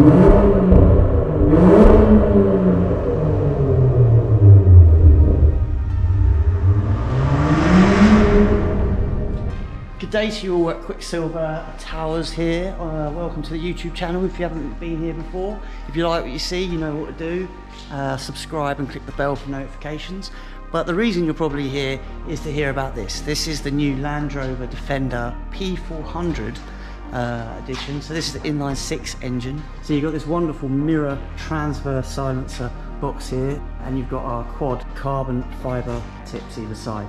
Good day to you all at Quicksilver Towers here. Uh, welcome to the YouTube channel if you haven't been here before. If you like what you see, you know what to do. Uh, subscribe and click the bell for notifications. But the reason you're probably here is to hear about this. This is the new Land Rover Defender P400 uh, edition. So this is the inline six engine. So you've got this wonderful mirror transverse silencer box here, and you've got our quad carbon fibre tips either side.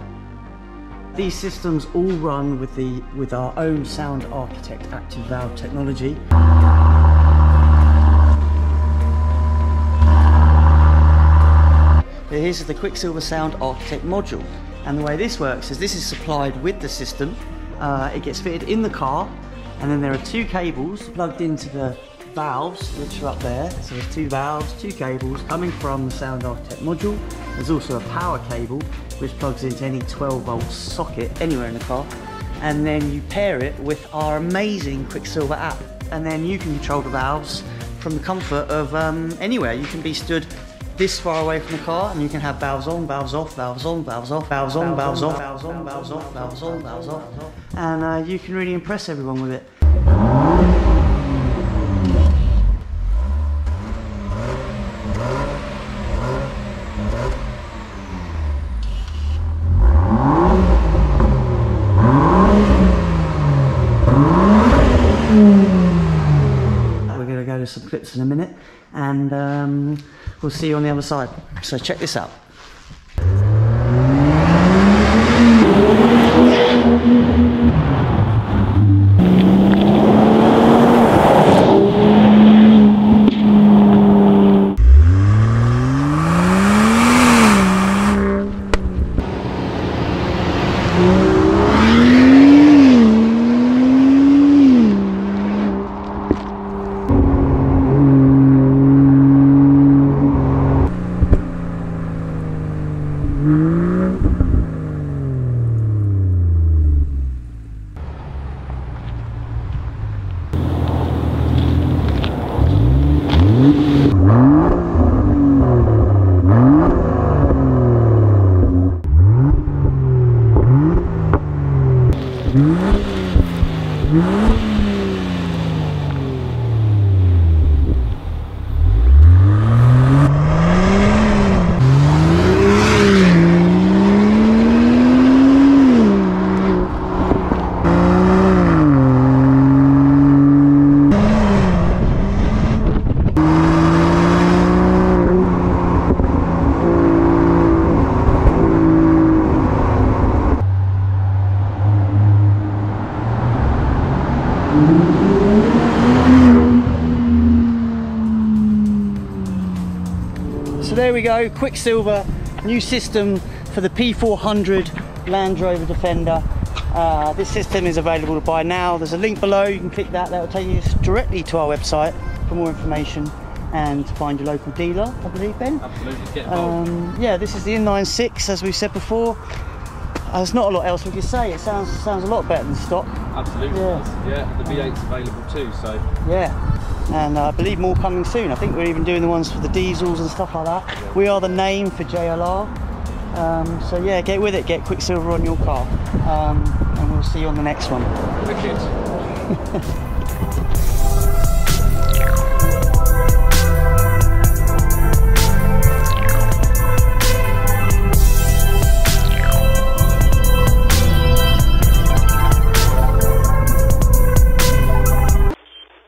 These systems all run with the with our own Sound Architect active valve technology. Here's the Quicksilver Sound Architect module. And the way this works is this is supplied with the system. Uh, it gets fitted in the car, and then there are two cables plugged into the valves, which are up there. So there's two valves, two cables coming from the Sound Architect module. There's also a power cable, which plugs into any 12 volt socket anywhere in the car. And then you pair it with our amazing Quicksilver app. And then you can control the valves from the comfort of um, anywhere. You can be stood this far away from the car and you can have valves on, valves off, valves on, valves off, valves on, valves off, valves on, valves off, valves on, valves off. And uh, you can really impress everyone with it. We're some clips in a minute and um, we'll see you on the other side. So check this out. Música So there we go, Quicksilver, new system for the P400 Land Rover Defender. Uh, this system is available to buy now. There's a link below, you can click that, that will take you directly to our website for more information and find your local dealer, I believe, Ben. Absolutely, get involved. Um, yeah, this is the inline six, as we said before. Uh, there's not a lot else we can say. It sounds sounds a lot better than stock. Absolutely, yeah. yeah. yeah. The V8's available too, so Yeah, and uh, I believe more coming soon. I think we're even doing the ones for the diesels and stuff like that. We are the name for JLR. Um, so yeah, get with it. Get Quicksilver on your car, um, and we'll see you on the next one. wicked.